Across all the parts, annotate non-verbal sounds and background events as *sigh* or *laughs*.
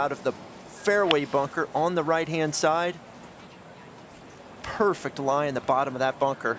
out of the fairway bunker on the right-hand side. Perfect lie in the bottom of that bunker.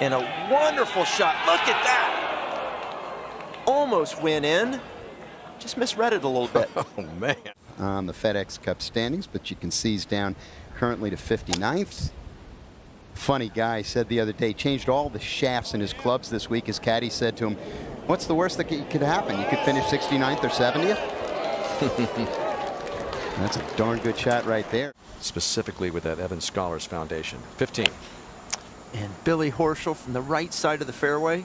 And a wonderful shot. Look at that. Almost went in. Just misread it a little bit. *laughs* oh, man. On the FedEx Cup standings, but you can see he's down currently to 59th. Funny guy said the other day, changed all the shafts in his clubs this week. His caddy said to him, What's the worst that could happen? You could finish 69th or 70th? *laughs* That's a darn good shot right there. Specifically with that Evans Scholars Foundation. 15. And Billy Horschel from the right side of the fairway.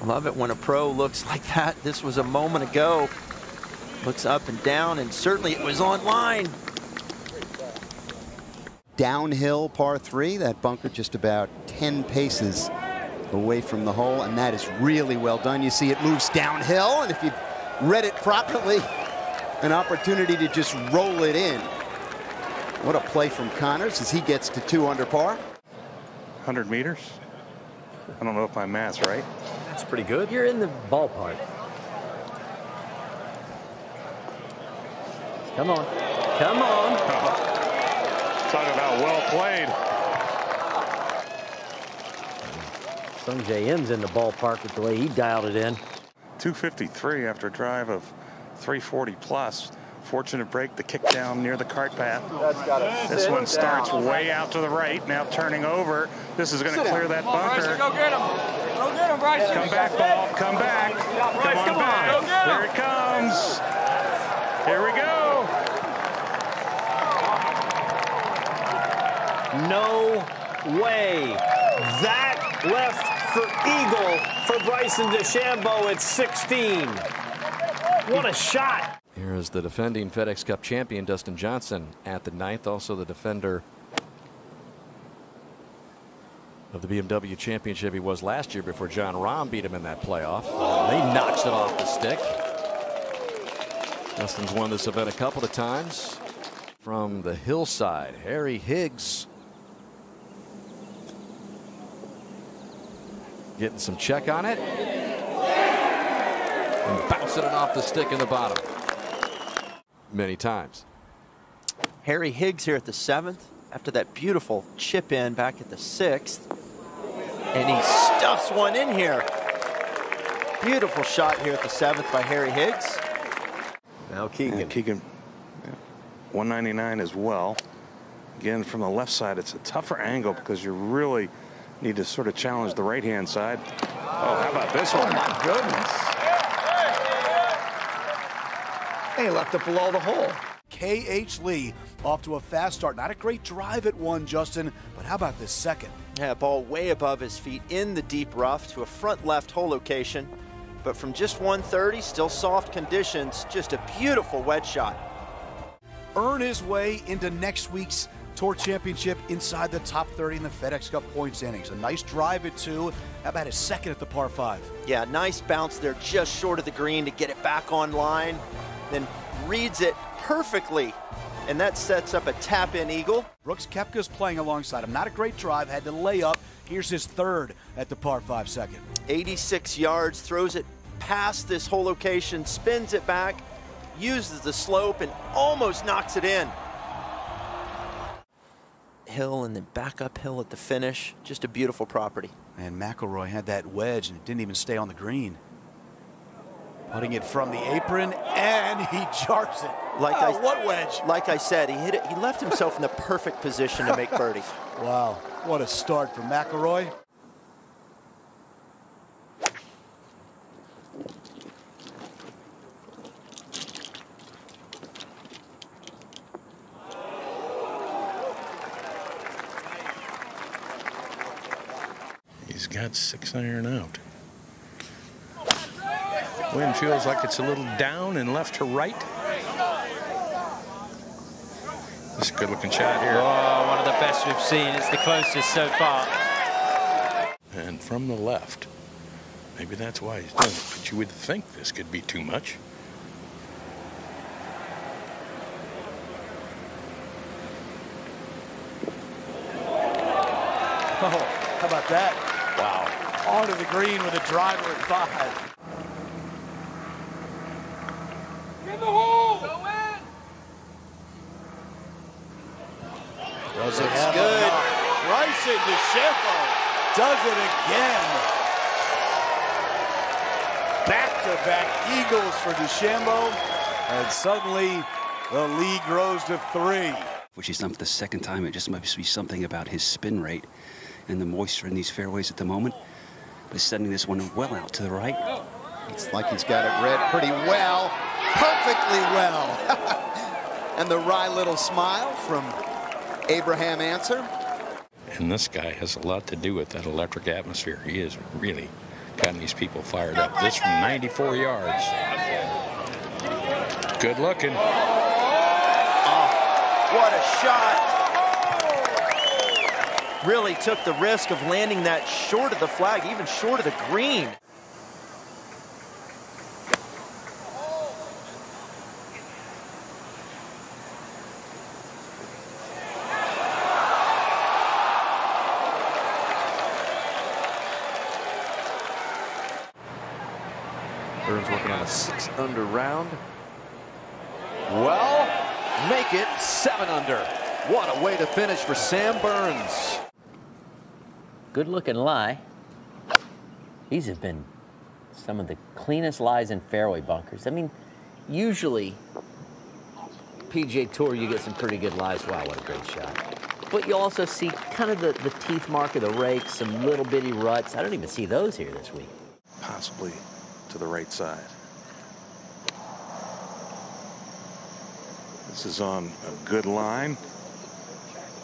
I love it when a pro looks *laughs* like that. This was a moment ago. Looks up and down, and certainly it was on line. Downhill par three, that bunker just about 10 paces away from the hole, and that is really well done. You see it moves downhill, and if you read it properly, an opportunity to just roll it in. What a play from Conners as he gets to two under par. 100 meters. I don't know if my math's right. That's pretty good. You're in the ballpark. Come on. Come on. *laughs* Talk about well played. Sungjae Im's in the ballpark with the way he dialed it in. 253 after a drive of 340 plus. Fortunate break, the kick down near the cart path. This one starts way out to the right, now turning over. This is going to clear that bunker. Go get him. Go get him, Bryson. Come back, ball. Come back. Come on back. Here it comes. Here we go. No way. That left for Eagle for Bryson DeChambeau at 16. What a shot. Here is the defending FedEx Cup champion Dustin Johnson at the ninth. Also the defender of the BMW championship he was last year before Jon Rahm beat him in that playoff. He knocks it off the stick. Dustin's won this event a couple of times. From the hillside, Harry Higgs getting some check on it and bouncing it off the stick in the bottom many times. Harry Higgs here at the seventh after that beautiful chip in back at the sixth. And he stuffs one in here. Beautiful shot here at the seventh by Harry Higgs. Now Keegan. And Keegan, 199 as well. Again, from the left side, it's a tougher angle because you're really need to sort of challenge the right-hand side. Oh, how about this one? Oh, my goodness. Hey, left it below the hole. K.H. Lee off to a fast start. Not a great drive at one, Justin, but how about this second? Yeah, ball way above his feet in the deep rough to a front left hole location. But from just 130, still soft conditions, just a beautiful wedge shot. Earn his way into next week's Tour Championship inside the top 30 in the FedEx Cup points standings. A nice drive at two. How about his second at the par five? Yeah, nice bounce there just short of the green to get it back on line. Then reads it perfectly. And that sets up a tap in eagle. Brooks Koepka's playing alongside him. Not a great drive, had to lay up. Here's his third at the par five second. 86 yards, throws it past this whole location, spins it back, uses the slope, and almost knocks it in. Hill and then back uphill at the finish. Just a beautiful property. And McIlroy had that wedge and it didn't even stay on the green. Putting it from the apron, and he jars it. Like oh, I, what wedge? Like I said, he hit it. He left himself in the perfect position to make birdie. *laughs* wow, what a start for McIlroy. Got six iron out. Wind feels like it's a little down and left to right. This is a good looking shot here. Oh, one of the best we've seen. It's the closest so far. And from the left. Maybe that's why he's doing it, but you would think this could be too much. Oh, how about that? Wow. Onto the green with a driver at five. In the hole! Go in! Does it Looks have good. Bryson DeChambeau does it again. Back-to-back Eagles for DeChambeau, and suddenly the lead grows to three. which is not the second time. It just must be something about his spin rate and the moisture in these fairways at the moment. But sending this one well out to the right. It's like he's got it read pretty well, perfectly well. *laughs* and the wry little smile from Abraham Ancer. And this guy has a lot to do with that electric atmosphere. He is really gotten these people fired up. This from 94 yards. Good looking. Oh, what a shot. Really took the risk of landing that short of the flag, even short of the green. Burns working on a six under round. Well, make it seven under. What a way to finish for Sam Burns. Good looking lie. These have been some of the cleanest lies in fairway bunkers. I mean, usually PGA Tour, you get some pretty good lies. Wow, what a great shot. But you also see kind of the, the teeth mark of the rake, some little bitty ruts. I don't even see those here this week. Possibly to the right side. This is on a good line.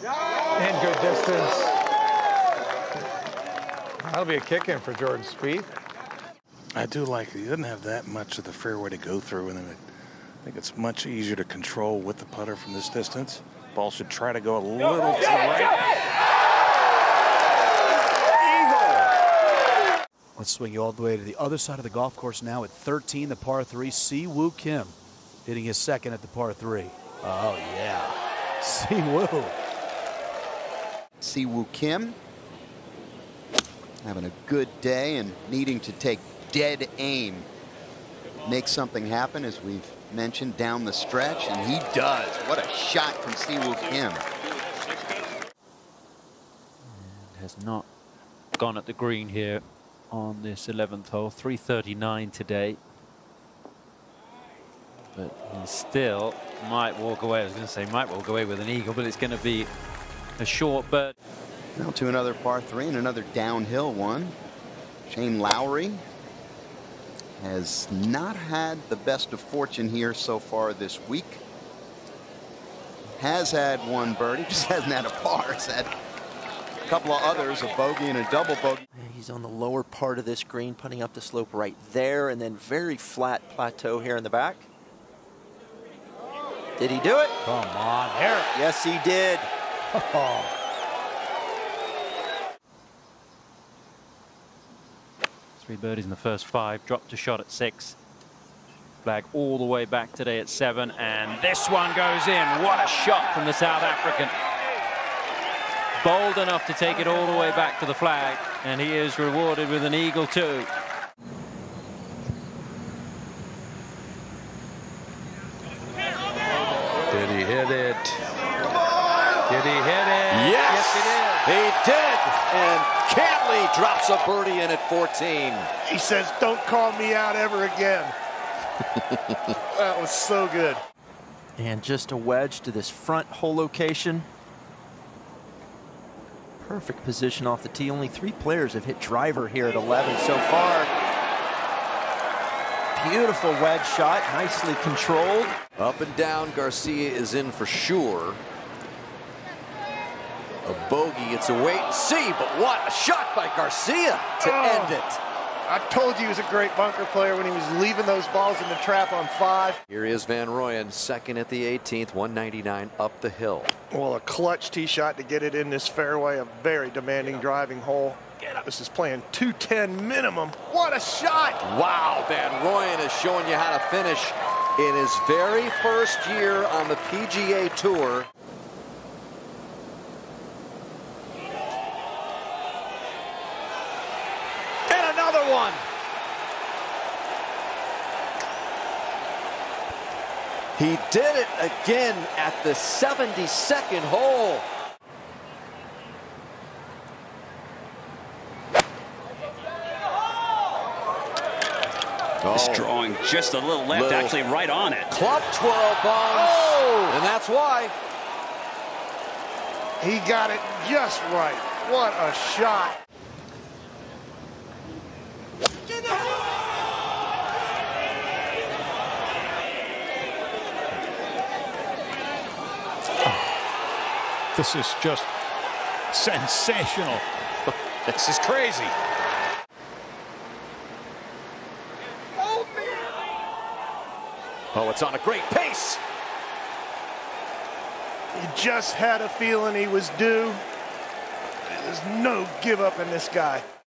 And good distance. That'll be a kick in for Jordan Spieth. I do like it. He doesn't have that much of the fairway to go through, and then it, I think it's much easier to control with the putter from this distance. Ball should try to go a little to the right. Let's swing you all the way to the other side of the golf course now at 13, the par three. Si Woo Kim hitting his second at the par three. Oh, yeah. *laughs* Si Woo. Si Woo Kim having a good day and needing to take dead aim. Make something happen, as we've mentioned, down the stretch, and he does. What a shot from Si Woo Kim. And has not gone at the green here on this 11th hole. 339 today. But he still might walk away. I was going to say might walk away with an eagle, but it's going to be a short bird. Now to another par three and another downhill one. Shane Lowry has not had the best of fortune here so far this week. Has had one birdie, *laughs* just hasn't had a par. He's had a couple of others, a bogey and a double bogey. He's on the lower part of this green, putting up the slope right there, and then very flat plateau here in the back. Did he do it? Come on, Harris. Yes, he did. *laughs* Oh. Three birdies in the first five, dropped a shot at six. Flag all the way back today at seven, and this one goes in. What a shot from the South African. Bold enough to take it all the way back to the flag, and he is rewarded with an eagle too. Did he hit it? Did he hit it? Yes, he did. He did. And Cantlay drops a birdie in at 14. He says, don't call me out ever again. *laughs* that was so good. And just a wedge to this front hole location. Perfect position off the tee. Only three players have hit driver here at 11 so far. Beautiful wedge shot, nicely controlled. Up and down, Garcia is in for sure. A bogey, it's a wait and see, but what a shot by Garcia to Oh. end it. I told you he was a great bunker player when he was leaving those balls in the trap on five. Here is Van Rooyen, second at the 18th, 199 up the hill. Well, a clutch tee shot to get it in this fairway, a very demanding driving hole. This is playing 210 minimum. What a shot! Wow, Van Rooyen is showing you how to finish in his very first year on the PGA Tour. And another one. He did it again at the 72nd hole. This drawing just a little left, Little. actually right on it. Club twirl bombs. Oh! And that's why. He got it just right. What a shot. This is just sensational. *laughs* This is crazy. Oh, it's on a great pace. He just had a feeling he was due. There's no give up in this guy.